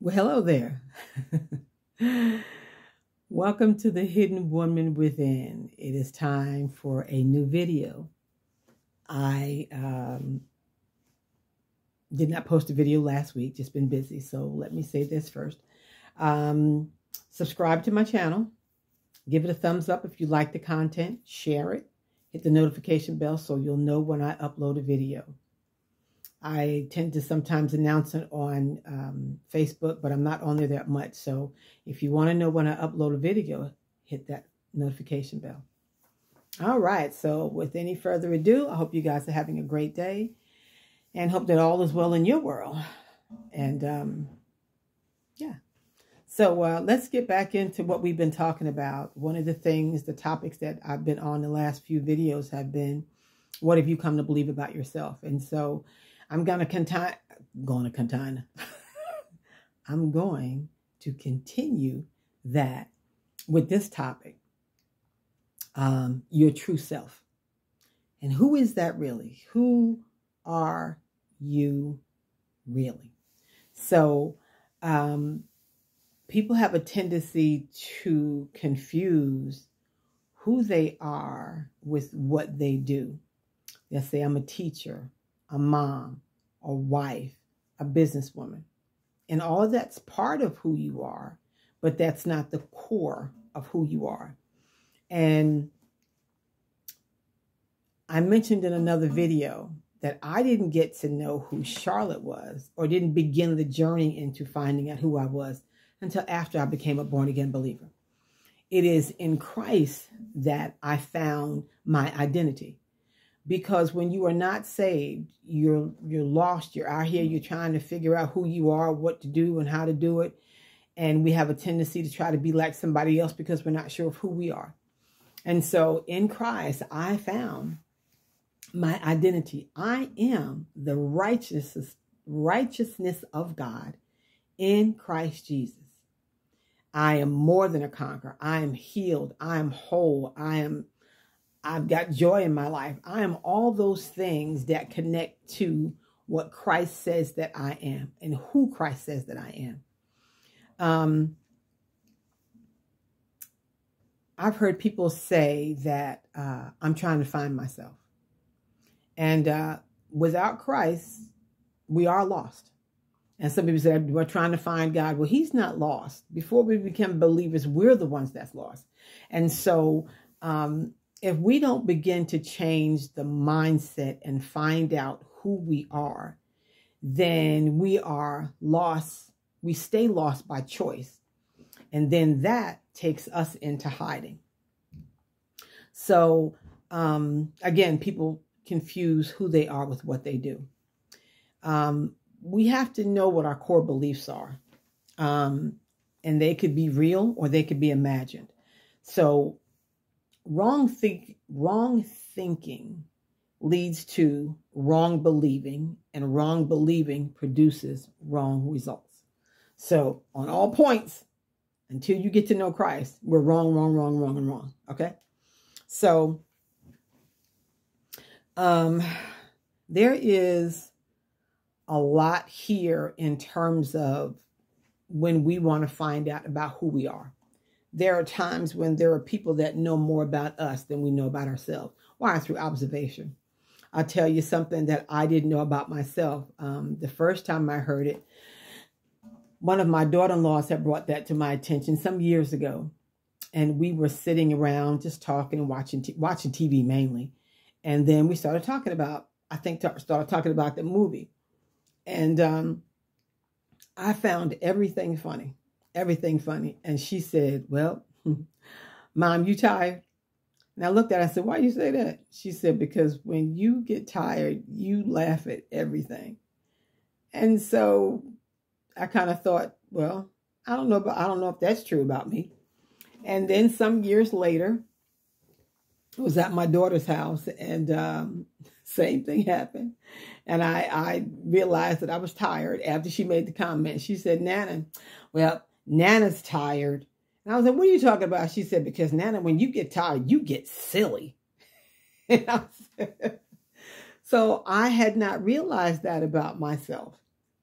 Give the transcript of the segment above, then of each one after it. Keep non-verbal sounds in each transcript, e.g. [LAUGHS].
Well, hello there. [LAUGHS] Welcome to the Hidden Woman Within. It is time for a new video. I um, did not post a video last week, just been busy. So let me say this first. Um, subscribe to my channel. Give it a thumbs up if you like the content. Share it. Hit the notification bell so you'll know when I upload a video. I tend to sometimes announce it on um, Facebook, but I'm not on there that much. So if you want to know when I upload a video, hit that notification bell. All right. So with any further ado, I hope you guys are having a great day and hope that all is well in your world. And um, yeah. So uh, let's get back into what we've been talking about. One of the things, the topics that I've been on the last few videos have been, what have you come to believe about yourself? And so I'm going to continue, going to continue. [LAUGHS] I'm going to continue that with this topic, um, your true self. And who is that really? Who are you really? So, um, people have a tendency to confuse who they are with what they do. They'll say, I'm a teacher, a mom, a wife, a businesswoman. And all of that's part of who you are, but that's not the core of who you are. And I mentioned in another video that I didn't get to know who Charlotte was or didn't begin the journey into finding out who I was until after I became a born again believer. It is in Christ that I found my identity because when you are not saved you're you're lost. You're out here you're trying to figure out who you are what to do and how to do it. And we have a tendency to try to be like somebody else because we're not sure of who we are. And so in christ i found my identity. I am the righteousness righteousness of god in christ jesus. I am more than a conqueror. I am healed. I am whole. I am I've got joy in my life. I am all those things that connect to what Christ says that I am and who Christ says that I am. Um, I've heard people say that uh, I'm trying to find myself. And uh, without Christ, we are lost. And some people say, we're trying to find God. Well, he's not lost. Before we become believers, we're the ones that's lost. And so um, if we don't begin to change the mindset and find out who we are, then we are lost. We stay lost by choice. And then that takes us into hiding. So, um, again, people confuse who they are with what they do. Um, we have to know what our core beliefs are. Um, and they could be real or they could be imagined. So wrong think wrong thinking leads to wrong believing and wrong believing produces wrong results. So on all points until you get to know christ we're wrong wrong wrong wrong and wrong okay? So um there is a lot here in terms of when we want to find out about who we are there are times when there are people that know more about us than we know about ourselves. Why? Through observation. I'll tell you something that I didn't know about myself. Um, the first time I heard it, one of my daughter-in-laws had brought that to my attention some years ago. And we were sitting around just talking and watching, watching TV mainly. And then we started talking about, I think, started talking about the movie. And um, I found everything funny everything funny. And she said, Well, [LAUGHS] Mom, you tired? And I looked at her, I said, Why you say that? She said, Because when you get tired, you laugh at everything. And so I kind of thought, well, I don't know but I don't know if that's true about me. And then some years later, I was at my daughter's house and um, [LAUGHS] same thing happened. And I, I realized that I was tired after she made the comment. She said, Nana, well, Nana's tired. And I was like, what are you talking about? She said, because Nana, when you get tired, you get silly. [LAUGHS] I said, so I had not realized that about myself.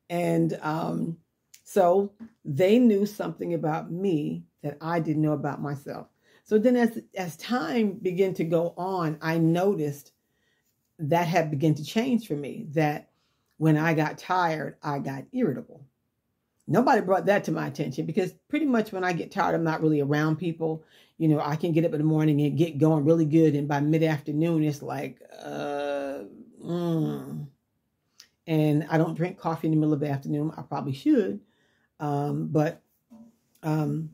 And um, So they knew something about me that I didn't know about myself. So then as as time began to go on, I noticed that had begun to change for me. That when I got tired, I got irritable. Nobody brought that to my attention because pretty much when I get tired, I'm not really around people. You know, I can get up in the morning and get going really good, and by mid afternoon, it's like, uh, mm. and I don't drink coffee in the middle of the afternoon. I probably should, um, but um,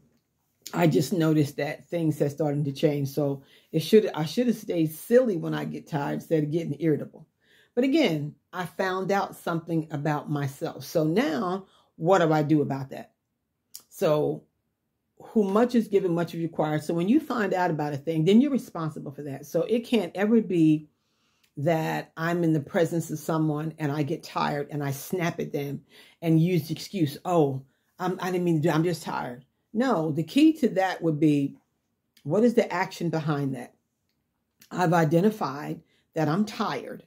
I just noticed that things are starting to change. So it should I should have stayed silly when I get tired instead of getting irritable. But again, I found out something about myself. So now what do I do about that? So who much is given, much is required. So when you find out about a thing, then you're responsible for that. So it can't ever be that I'm in the presence of someone and I get tired and I snap at them and use the excuse, oh, I'm, I didn't mean to do, I'm just tired. No, the key to that would be what is the action behind that? I've identified that I'm tired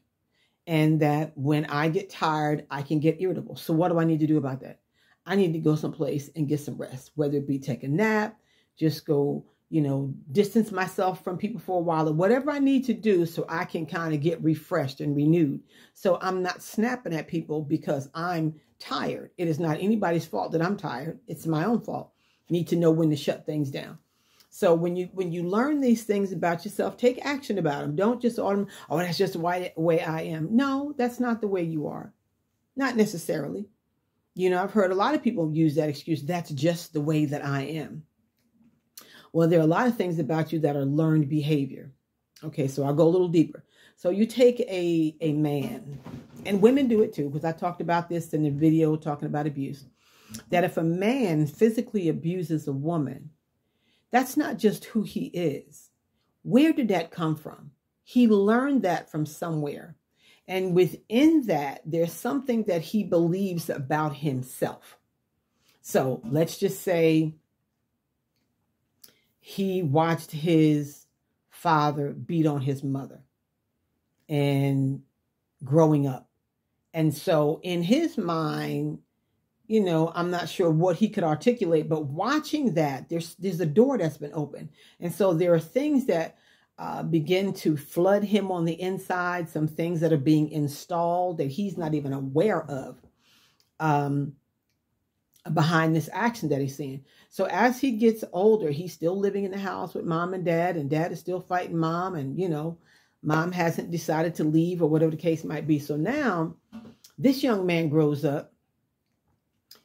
and that when I get tired, I can get irritable. So, what do I need to do about that? I need to go someplace and get some rest, whether it be take a nap, just go, you know, distance myself from people for a while, or whatever I need to do so I can kind of get refreshed and renewed. So I'm not snapping at people because I'm tired. It is not anybody's fault that I'm tired. It's my own fault need to know when to shut things down. So when you when you learn these things about yourself, take action about them. Don't just autom- oh that's just the way I am. No, that's not the way you are. Not necessarily. You know, I've heard a lot of people use that excuse. That's just the way that I am. Well, there are a lot of things about you that are learned behavior. Okay, so I'll go a little deeper. So you take a a man, and women do it too, because I talked about this in the video talking about abuse that if a man physically abuses a woman, that's not just who he is. Where did that come from? He learned that from somewhere. And within that, there's something that he believes about himself. So let's just say he watched his father beat on his mother and growing up. And so in his mind, you know, I'm not sure what he could articulate, but watching that, there's there's a door that's been opened, and so there are things that uh, begin to flood him on the inside. Some things that are being installed that he's not even aware of, um, behind this action that he's seeing. So as he gets older, he's still living in the house with mom and dad, and dad is still fighting mom, and you know, mom hasn't decided to leave or whatever the case might be. So now, this young man grows up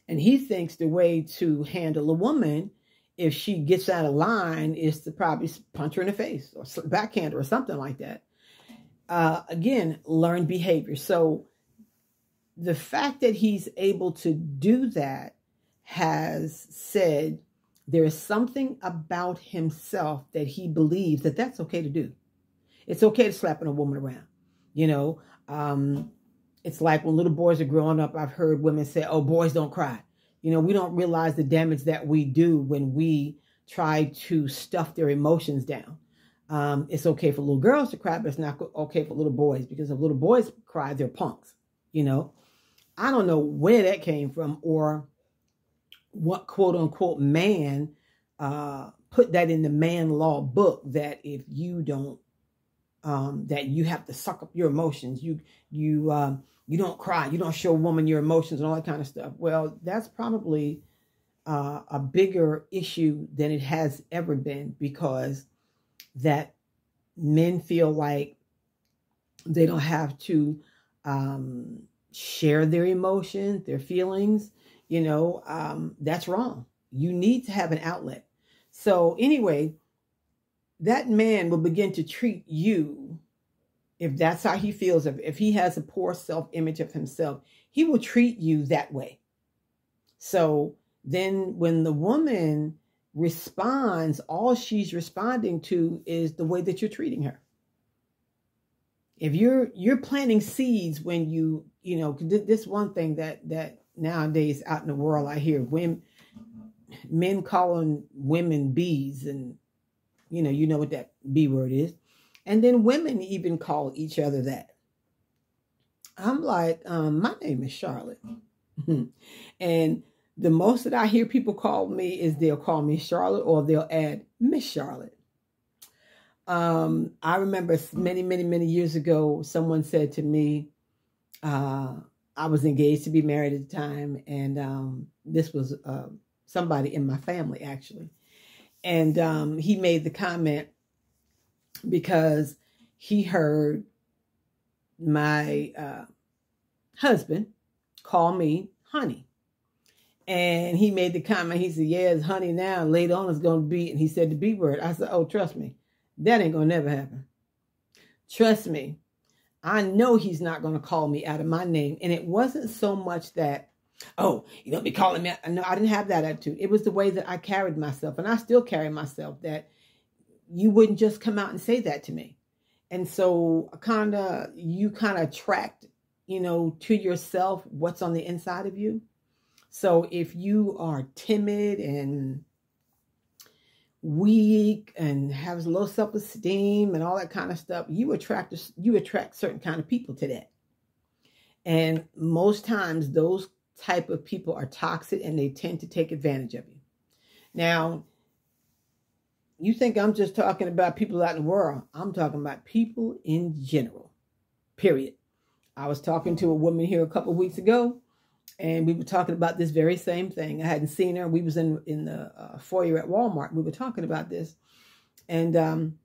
and he thinks the way to handle a woman, if she gets out of line, is to probably punch her in the face or backhand her or something like that. Uh, again, learned behavior. So the fact that he's able to do that has said there is something about himself that he believes that that's okay to do. It's okay to slap a woman around. You know, um, it's like when little boys are growing up, I've heard women say, oh, boys don't cry. You know, we don't realize the damage that we do when we try to stuff their emotions down. Um, it's okay for little girls to cry, but it's not okay for little boys because if little boys cry, they're punks. You know, I don't know where that came from or what quote unquote man uh, put that in the man law book that if you don't um, that you have to suck up your emotions. You you um, you don't cry. You don't show a woman your emotions and all that kind of stuff. Well, that's probably uh, a bigger issue than it has ever been because that men feel like they don't have to um, share their emotions, their feelings. You know, um, that's wrong. You need to have an outlet. So, anyway, that man will begin to treat you if that's how he feels if, if he has a poor self-image of himself he will treat you that way. So then when the woman responds all she's responding to is the way that you're treating her. If you're you're planting seeds when you you know this one thing that that nowadays out in the world i hear women men calling women bees and you know, you know what that B word is. And then women even call each other that. I'm like, um, my name is Charlotte. [LAUGHS] and the most that I hear people call me is they'll call me Charlotte or they'll add Miss Charlotte. Um, I remember many, many, many years ago, someone said to me, uh, I was engaged to be married at the time, and um, this was uh, somebody in my family actually. And um, he made the comment because he heard my uh, husband call me honey. And he made the comment, he said, Yeah, it's honey now. Later on it's going to be, and he said the B word. I said, Oh, trust me, that ain't going to never happen. Trust me, I know he's not going to call me out of my name. And it wasn't so much that, oh, you don't be calling me. No, I didn't have that attitude. It was the way that I carried myself. And I still carry myself that you wouldn't just come out and say that to me. And so kind of, you kind of attract, you know, to yourself what's on the inside of you. So if you are timid and weak and has low self-esteem and all that kind of stuff, you attract you attract certain kind of people to that. And most times those type of people are toxic and they tend to take advantage of you. Now, you think I'm just talking about people out in the world. I'm talking about people in general. Period. I was talking to a woman here a couple weeks ago and we were talking about this very same thing. I hadn't seen her. We was in in the uh, foyer at Walmart. We were talking about this, and um,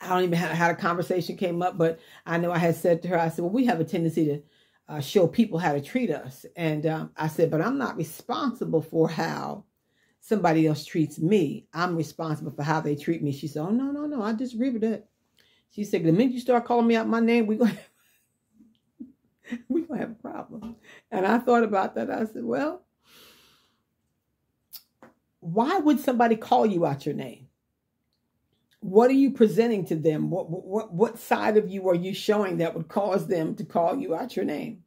I don't even have how the conversation came up, but I know I had said to her, I said, "Well, we have a tendency to uh, show people how to treat us," and um, I said, "But I'm not responsible for how." Somebody else treats me. I'm responsible for how they treat me. She said, Oh, no, no, no. I disagree with that. She said, The minute you start calling me out my name, we're going [LAUGHS] we're going to have a problem. And I thought about that. I said, well, why would somebody call you out your name? What are you presenting to them? What, what, what side of you are you showing that would cause them to call you out your name?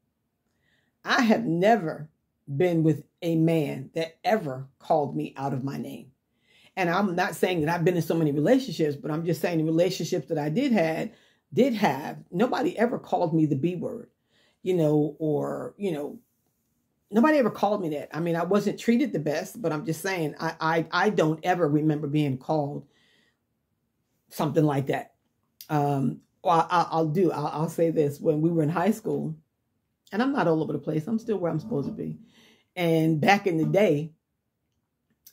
I have never been with a man that ever called me out of my name. And I'm not saying that I've been in so many relationships, but I'm just saying the relationships that I did had did have nobody ever called me the B word you know, or, you know, nobody ever called me that. I mean, I wasn't treated the best, but I'm just saying, I, I, I don't ever remember being called something like that. Um, well, I, will do, I'll, I'll say this when we were in high school, and I'm not all over the place. I'm still where I'm supposed to be. And back in the day,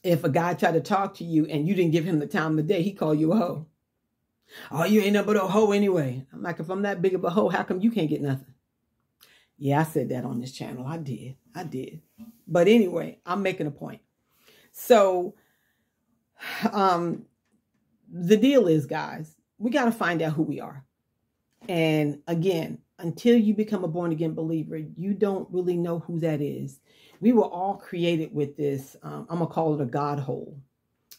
if a guy tried to talk to you and you didn't give him the time of the day, he called you a hoe. Oh, you ain't nothing but a hoe anyway. I'm like, if I'm that big of a hoe, how come you can't get nothing? Yeah, I said that on this channel. I did. I did. But anyway, I'm making a point. So, um, the deal is, guys, we got to find out who we are. And again, until you become a born again believer, you don't really know who that is. We were all created with this. Um, I'm gonna call it a God hole.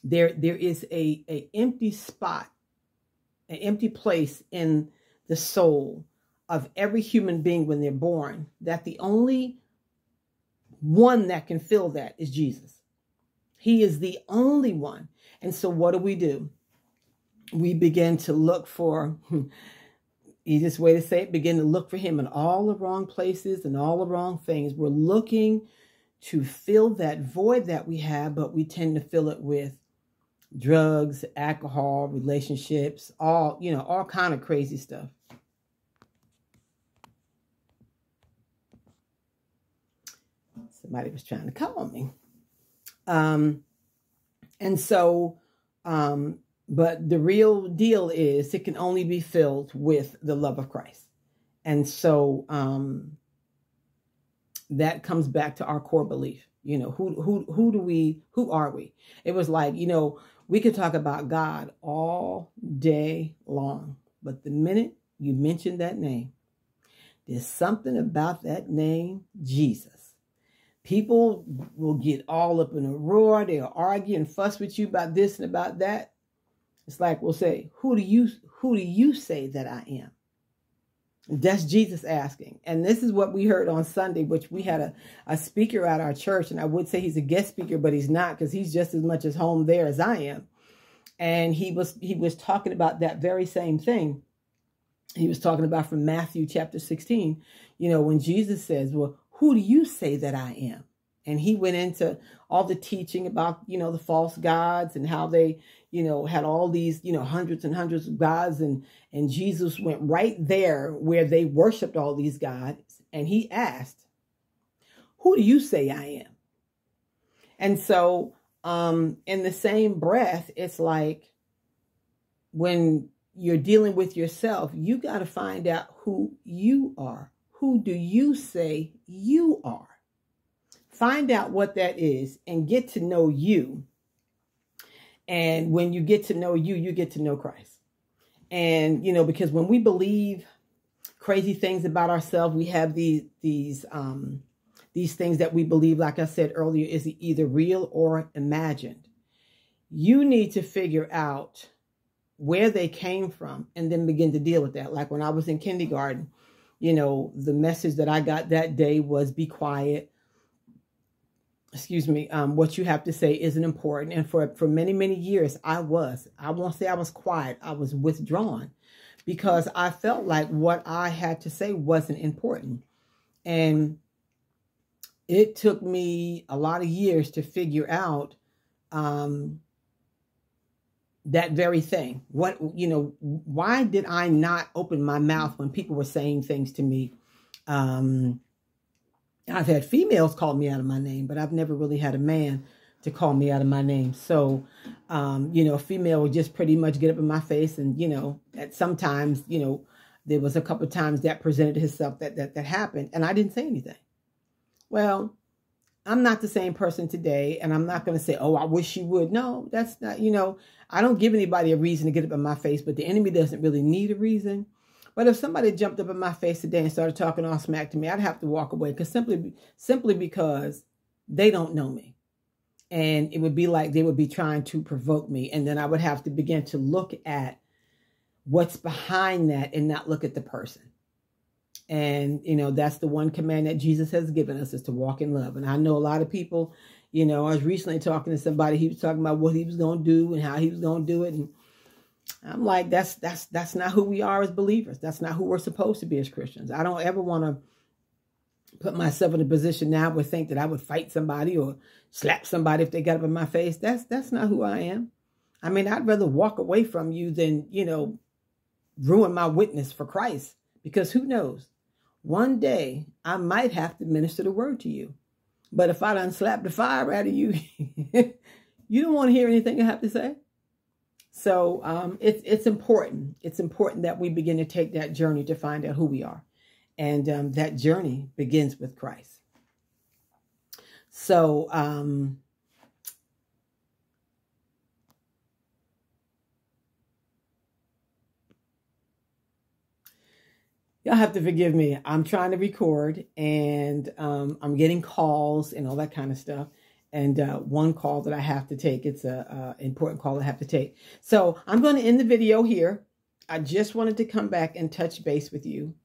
There, there is a a empty spot, an empty place in the soul of every human being when they're born that the only one that can fill that is Jesus. He is the only one. And so what do we do? We begin to look for, [LAUGHS] easiest way to say it, begin to look for him in all the wrong places and all the wrong things. We're looking to fill that void that we have, but we tend to fill it with drugs, alcohol, relationships, all, you know, all kind of crazy stuff. Somebody was trying to call me. Um, and so, um, but the real deal is it can only be filled with the love of Christ. And so um, that comes back to our core belief. You know, who who who do we who are we? It was like, you know, we could talk about God all day long, but the minute you mention that name, there's something about that name, Jesus People will get all up in a roar. They'll argue and fuss with you about this and about that. It's like we'll say, "Who do you who do you say that I am?" That's Jesus asking. And this is what we heard on Sunday, which we had a, a speaker at our church. And I would say he's a guest speaker, but he's not because he's just as much as home there as I am. And he was he was talking about that very same thing. He was talking about from Matthew chapter 16, you know, when Jesus says, Well, who do you say that I am? And he went into all the teaching about, you know, the false gods and how they, you know, had all these, you know, hundreds and hundreds of gods. And, and Jesus went right there where they worshiped all these gods. And he asked, who do you say I am? And so, um, in the same breath, it's like when you're dealing with yourself, you got to find out who you are. Who do you say you are? Find out what that is and get to know you. And when you get to know you, you get to know Christ. And, you know, because when we believe crazy things about ourselves, we have these, these, um, these things that we believe, like I said earlier, is either real or imagined. You need to figure out where they came from and then begin to deal with that. Like when I was in kindergarten, you know, the message that I got that day was be quiet. Excuse me, um, what you have to say isn't important. And for, for many, many years, I was. I won't say I was quiet. I was withdrawn because I felt like what I had to say wasn't important. And it took me a lot of years to figure out um, that very thing. What, you know, why did I not open my mouth when people were saying things to me? Um, I've had females call me out of my name, but I've never really had a man to call me out of my name. So, um, you know, a female would just pretty much get up in my face and, you know, at sometimes, you know, there was a couple of times that presented itself that, that, that happened and I didn't say anything. Well, I'm not the same person today, and I'm not going to say, oh, I wish you would. No, that's not, you know, I don't give anybody a reason to get up in my face, but the enemy doesn't really need a reason. But if somebody jumped up in my face today and started talking all smack to me, I'd have to walk away because simply, simply because they don't know me. And it would be like they would be trying to provoke me. And then I would have to begin to look at what's behind that and not look at the person. And, you know, that's the one command that Jesus has given us is to walk in love. And I know a lot of people, you know, I was recently talking to somebody, he was talking about what he was going to do and how he was going to do it. And I'm like, that's, that's, that's not who we are as believers. That's not who we're supposed to be as Christians. I don't ever want to put myself in a position now where think that I would fight somebody or slap somebody if they got up in my face. That's, that's not who I am. I mean, I'd rather walk away from you than, you know, ruin my witness for Christ because who knows? One day I might have to minister the word to you. But if I done slap the fire out of you, [LAUGHS] you don't want to hear anything I have to say. So um, it's it's important. It's important that we begin to take that journey to find out who we are, and um, that journey begins with Christ. So um, y'all have to forgive me. I'm trying to record and um, I'm getting calls and all that kind of stuff. And uh, one call that I have to take, it's a, a important call I have to take. So I'm going to end the video here. I just wanted to come back and touch base with you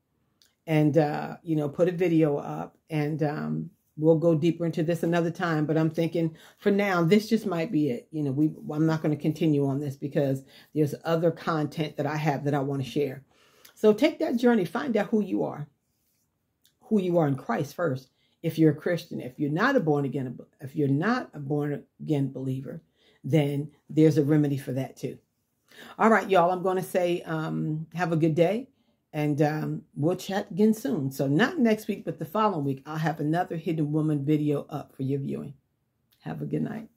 and, uh, you know, put a video up and um, we'll go deeper into this another time. But I'm thinking for now, this just might be it. You know, we I'm not going to continue on this because there's other content that I have that I want to share. So take that journey, find out who you are, who you are in Christ first. If you're a Christian, if you're not a born again, if you're not a born again believer, then there's a remedy for that too. All right, y'all, I'm going to say um, have a good day and um, we'll chat again soon. So not next week, but the following week, I'll have another Hidden Woman video up for your viewing. Have a good night.